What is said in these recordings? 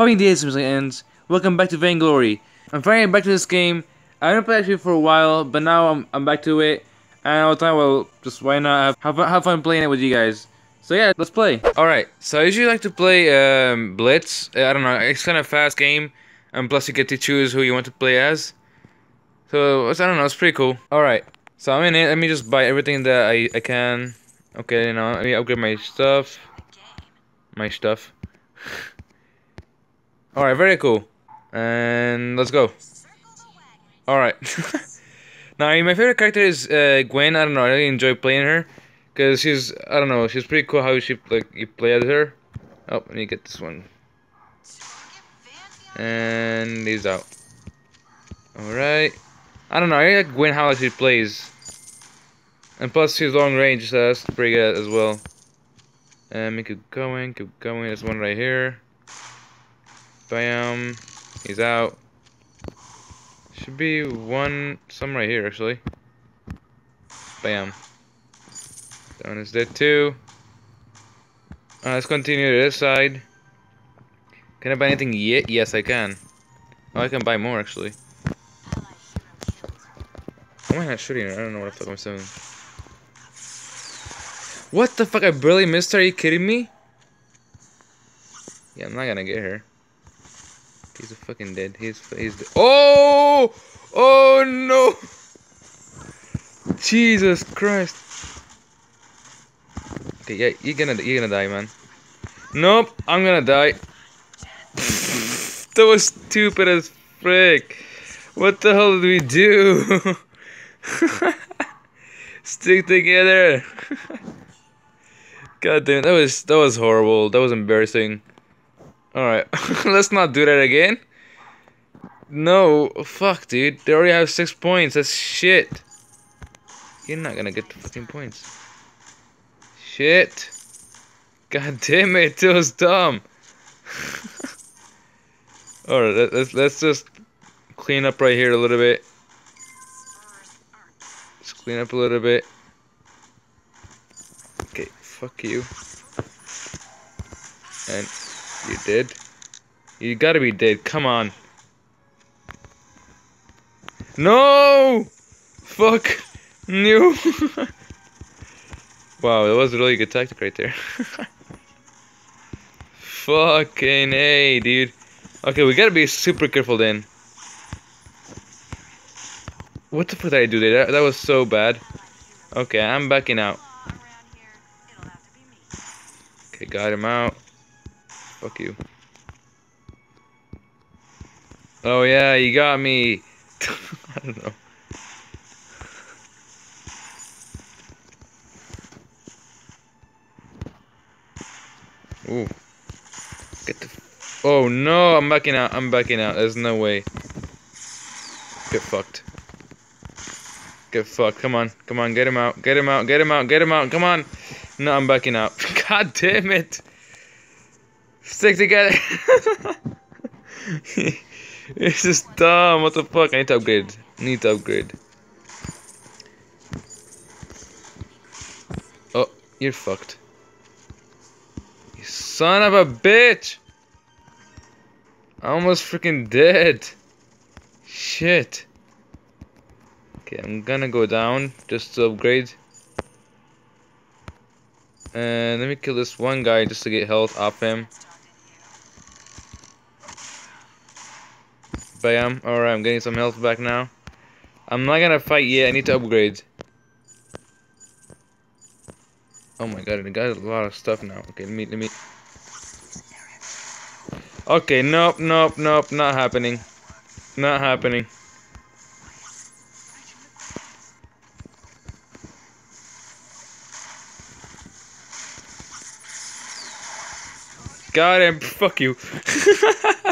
Popping days ends. Welcome back to Vainglory. I'm finally back to this game. I haven't played actually for a while, but now I'm, I'm back to it. And I thought, well, just why not have, have, have fun playing it with you guys. So yeah, let's play. Alright, so I usually like to play um, Blitz. I don't know, it's kind of fast game. And plus you get to choose who you want to play as. So, I don't know, it's pretty cool. Alright, so I'm in it. Let me just buy everything that I, I can. Okay, you know, let me upgrade my stuff. My stuff. Alright, very cool. And let's go. Alright. now, my favorite character is uh, Gwen. I don't know, I really enjoy playing her. Because she's, I don't know, she's pretty cool how she, like, you play as her. Oh, let me get this one. And he's out. Alright. I don't know, I like Gwen how she plays. And plus she's long range, so that's pretty good as well. And we keep going, keep going. There's one right here. Bam. He's out. Should be one, some right here actually. Bam. That one is dead too. Uh, let's continue to this side. Can I buy anything yet? Yes, I can. Oh, I can buy more actually. Why am I not shooting? I don't know what the fuck I'm saying. What the fuck? I barely missed her. Are you kidding me? Yeah, I'm not gonna get her. He's a fucking dead. He's he's. Oh! Oh no! Jesus Christ! Okay, yeah, you're gonna you're gonna die, man. Nope, I'm gonna die. that was stupid as frick. What the hell did we do? Stick together. God damn, that was that was horrible. That was embarrassing. All right, let's not do that again. No, fuck, dude. They already have six points. That's shit. You're not gonna get the fucking points. Shit. God damn it, it was dumb. Alright, let's let's just clean up right here a little bit. Let's clean up a little bit. Okay, fuck you. And you did? You gotta be dead, come on. No! Fuck! No! wow, that was a really good tactic right there. Fucking A, dude. Okay, we gotta be super careful then. What the fuck did I do there? That, that was so bad. Okay, I'm backing out. Okay, got him out. Fuck you. Oh yeah, you got me. I don't know. Ooh. Get the. Oh no, I'm backing out. I'm backing out. There's no way. Get fucked. Get fucked. Come on. Come on. Get him out. Get him out. Get him out. Get him out. Come on. No, I'm backing out. God damn it. Stick together. this is dumb. What the fuck? I need to upgrade. I need to upgrade. Oh, you're fucked. You son of a bitch! I'm almost freaking dead. Shit. Okay, I'm gonna go down just to upgrade. And let me kill this one guy just to get health off him. Bam. Alright, I'm getting some health back now. I'm not gonna fight yet, I need to upgrade. Oh my god, I got a lot of stuff now. Okay, let me, let me... Okay, nope, nope, nope, not happening. Not happening. Him, fuck you.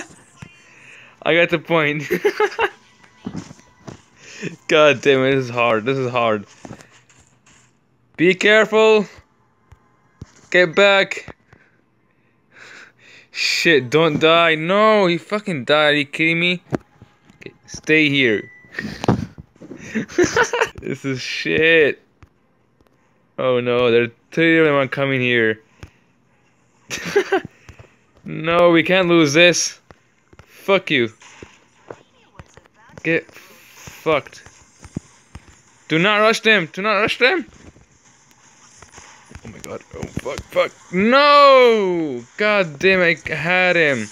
I got the point. God damn it, this is hard. This is hard. Be careful. Get back. Shit, don't die. No, he fucking died. Are you kidding me? Okay, stay here. this is shit. Oh no, there are three of them are coming here. No, we can't lose this. Fuck you. Get fucked. Do not rush them. Do not rush them. Oh my god. Oh fuck, fuck. No! God damn, I had him.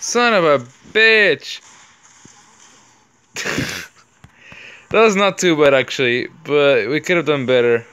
Son of a bitch. that was not too bad actually, but we could have done better.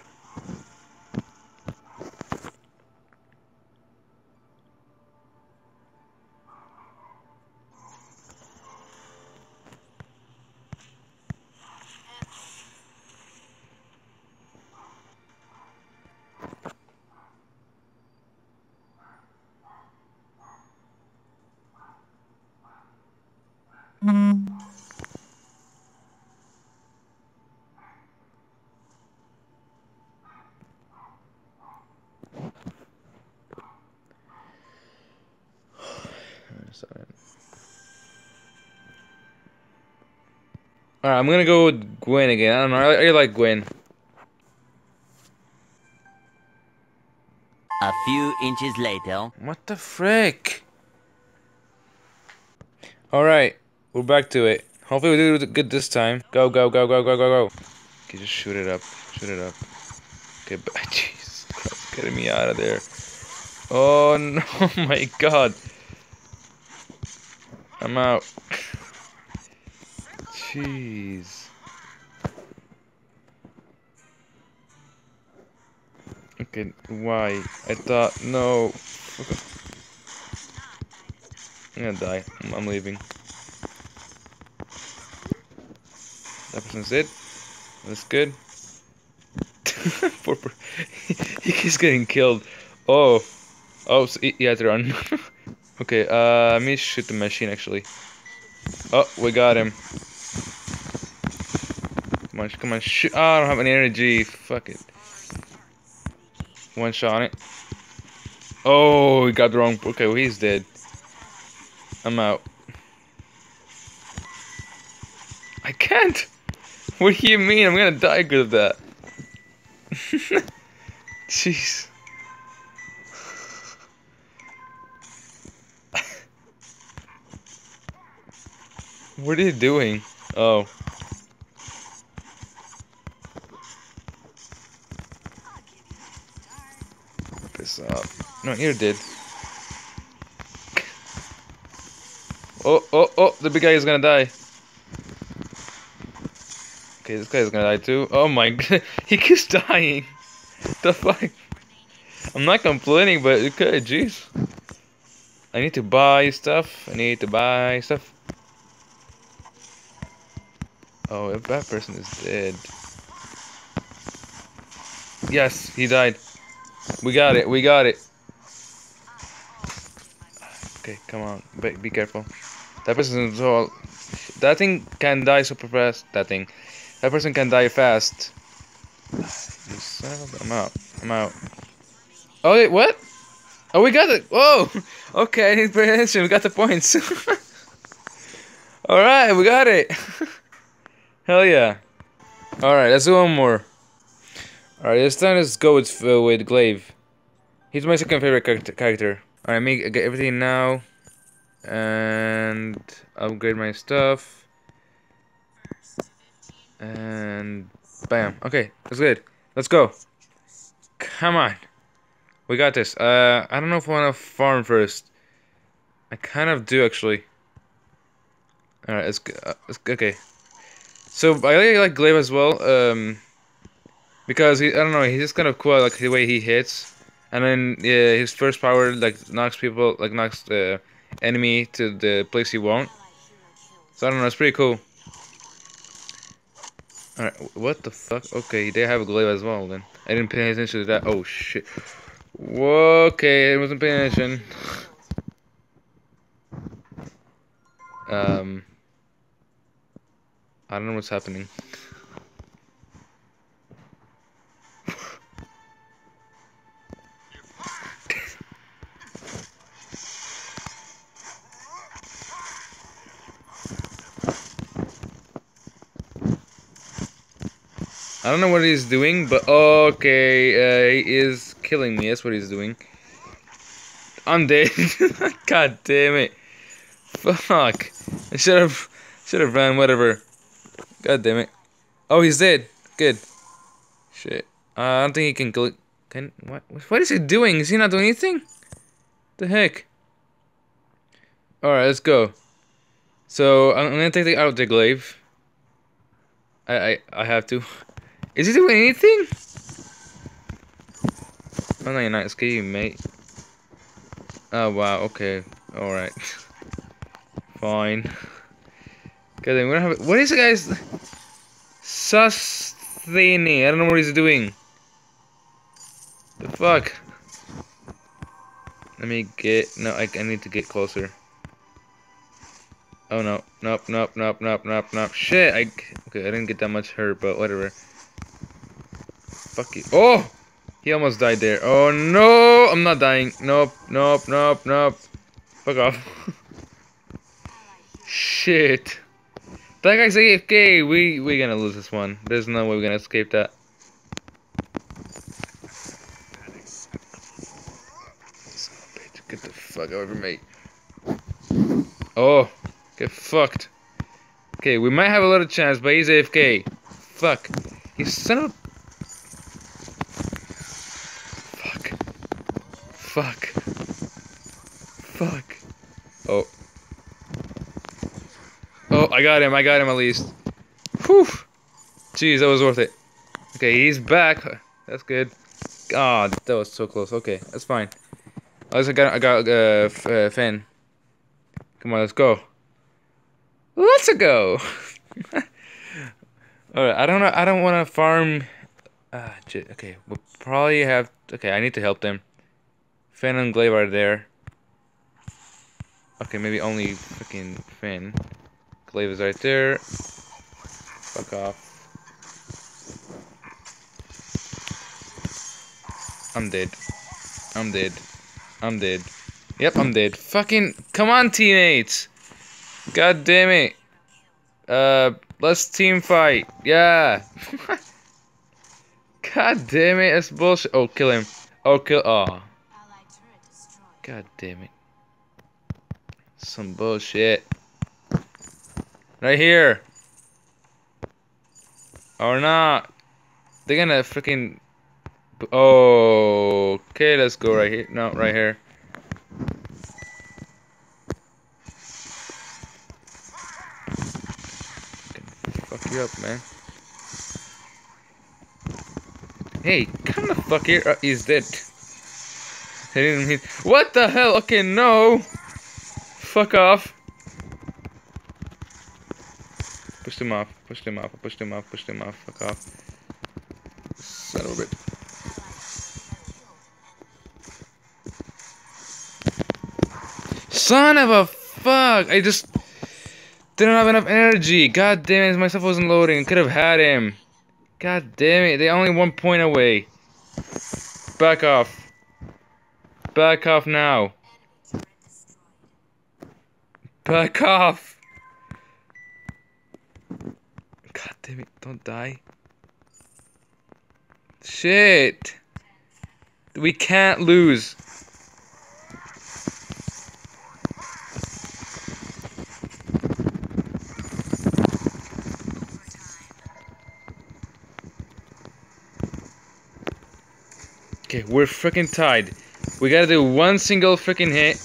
Alright, I'm gonna go with Gwen again. I don't know. I, I like Gwen. A few inches later. What the frick? Alright, we're back to it. Hopefully we do it good this time. Go, go, go, go, go, go, go. Okay, just shoot it up. Shoot it up. Okay, but jeez, getting me out of there. Oh no, oh my god. I'm out. Jeez. Okay, why? I thought, no. I'm gonna die. I'm, I'm leaving. That person's it. That's good. Poor he keeps getting killed. Oh. Oh, so he, he had to run. okay, uh, let me shoot the machine actually. Oh, we got him. Come on, come on, shoot. Oh, I don't have any energy. Fuck it. One shot on it. Oh, he got the wrong. Okay, well, he's dead. I'm out. I can't. What do you mean? I'm gonna die because of that. Jeez. what are you doing? Oh. Piss off. No, you're dead. Oh, oh, oh, the big guy is gonna die. Okay, this guy is gonna die too. Oh my god, he keeps dying. The fuck? I'm not complaining, but okay, jeez. I need to buy stuff. I need to buy stuff. Oh, if that person is dead. Yes, he died. We got it, we got it. Okay, come on, be, be careful. That person is all. That thing can die super fast. That thing. That person can die fast. I'm out. I'm out. Oh wait, what? Oh, we got it. Whoa. Okay, I. We got the points. All right, we got it. Hell yeah. All right, let's do one more. All right, this time let's go with uh, with Glaive. He's my second favorite character. All right, me get everything now. And upgrade my stuff. And bam. Okay that's good. Let's go. Come on. We got this. Uh I don't know if I want to farm first. I kind of do actually. Alright let's, uh, let's okay. So I really like Glaive as well um because he I don't know he's just kind of cool like the way he hits and then yeah, his first power like knocks people like knocks the enemy to the place you want. So I don't know, it's pretty cool. Alright, what the fuck? Okay, they have a glaive as well then. I didn't pay attention to that. Oh shit. Okay, I wasn't paying attention. Um, I don't know what's happening. I don't know what he's doing, but okay, uh, he is killing me. That's what he's doing. I'm dead. God damn it. Fuck. I should have should have ran whatever. God damn it. Oh, he's dead. Good. Shit. Uh, I don't think he can kill. Can what? What is he doing? Is he not doing anything? The heck. All right, let's go. So I'm gonna take the out the glaive. I I I have to. Is he doing anything? Oh no, you're not. Excuse mate. Oh wow. Okay. All right. Fine. God, we don't have. What is the guy's? Sustaining. I don't know what he's doing. The fuck. Let me get. No, I, I need to get closer. Oh no. Nope, nope, nope, nope, nope, nope. Shit, I. Okay, I didn't get that much hurt, but whatever. Fuck you. Oh! He almost died there. Oh no! I'm not dying. Nope, nope, nope, nope. Fuck off. Shit. That guy's AFK. We we gonna lose this one. There's no way we're gonna escape that. Get the fuck over me. Oh, get fucked. Okay, we might have a little chance, but he's AFK. Fuck. He's son of a Fuck. Fuck. Oh. Oh, I got him. I got him at least. Whew. Jeez, that was worth it. Okay, he's back. That's good. God, that was so close. Okay, that's fine. At least I got I got uh, uh Phinn. Come on, let's go. Let's go. All right, I don't know. I don't want to farm. Ah, uh, okay, we'll probably have. Okay, I need to help them. Phinn and Glaive are there. Okay, maybe only fucking Phinn. Glaive is right there. Fuck off. I'm dead. I'm dead. I'm dead. Yep, I'm dead. Fucking, come on, teammates! God damn it. Uh, let's team fight. Yeah. God damn it, that's bullshit. Oh, kill him. Oh, kill. Oh. God damn it. Some bullshit. Right here. Or not. They're gonna freaking. Oh, okay, let's go right here. No, right here. Fuck you up, man. Hey, come the fuck here. Uh, he's dead. I didn't. What the hell? Okay, no. Fuck off. Pushed him off. Pushed him off. Pushed him off. Pushed him off. Fuck off. Son of a bitch. Son of a fuck! I just didn't have enough energy. God damn it, my stuff wasn't loading. Could have had him. God damn it, they only one point away. Back off. Back off now. Back off. God damn it, don't die. Shit. We can't lose. Okay, we're freaking tied. We gotta do one single freaking hit.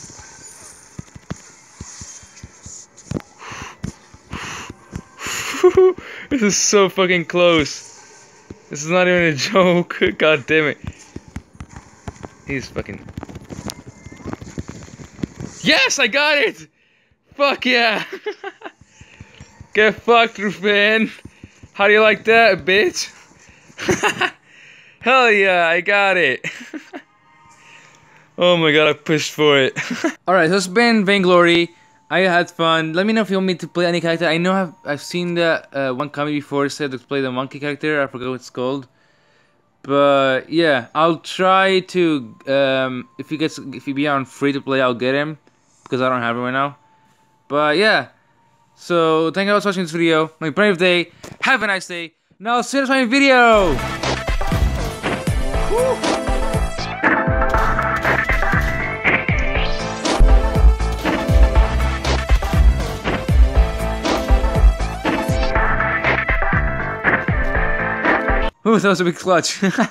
this is so fucking close. This is not even a joke. God damn it. He's fucking. Yes, I got it! Fuck yeah! Get fucked, Rufin! How do you like that, bitch? Hell yeah, I got it! Oh my god, I pushed for it. Alright, so it's been Vainglory. I had fun. Let me know if you want me to play any character. I know I've, I've seen the uh, one comedy before said to play the monkey character. I forgot what it's called. But yeah, I'll try to um, if he gets if he be on free to play, I'll get him because I don't have him right now. But yeah, so thank you guys for watching this video. My brave day. Have a nice day. Now see you in my video. That was a big clutch.